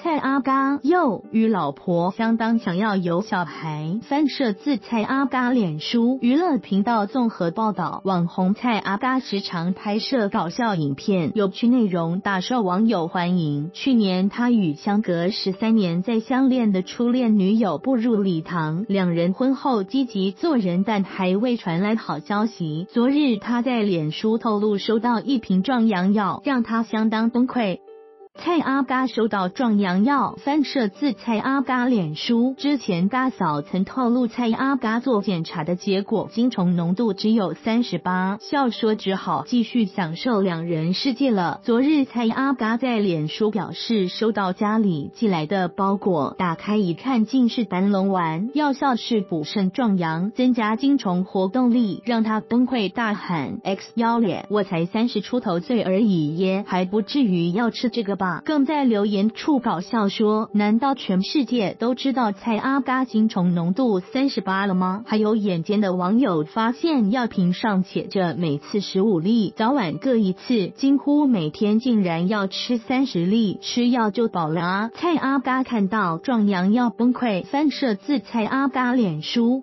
蔡阿嘎又与老婆相当想要有小孩。翻摄自蔡阿嘎脸书娱乐频道综合报道，网红蔡阿嘎时常拍摄搞笑影片，有趣内容大受网友欢迎。去年他与相隔十三年再相恋的初恋女友步入礼堂，两人婚后积极做人，但还未传来好消息。昨日他在脸书透露收到一瓶壮阳药，让他相当崩溃。蔡阿嘎收到壮阳药，翻摄自蔡阿嘎脸书。之前嘎嫂曾透露，蔡阿嘎做检查的结果，精虫浓度只有三十八，笑说只好继续享受两人世界了。昨日蔡阿嘎在脸书表示，收到家里寄来的包裹，打开一看，竟是丹龙丸，药效是补肾壮阳，增加精虫活动力，让他崩溃大喊：“X 妖脸，我才三十出头岁而已耶，还不至于要吃这个吧？”更在留言处搞笑说：“难道全世界都知道蔡阿嘎精虫浓度三十八了吗？”还有眼尖的网友发现药瓶上写着每次十五粒，早晚各一次，惊呼每天竟然要吃三十粒，吃药就饱了啊！蔡阿嘎看到壮阳药崩溃，翻摄自蔡阿嘎脸书。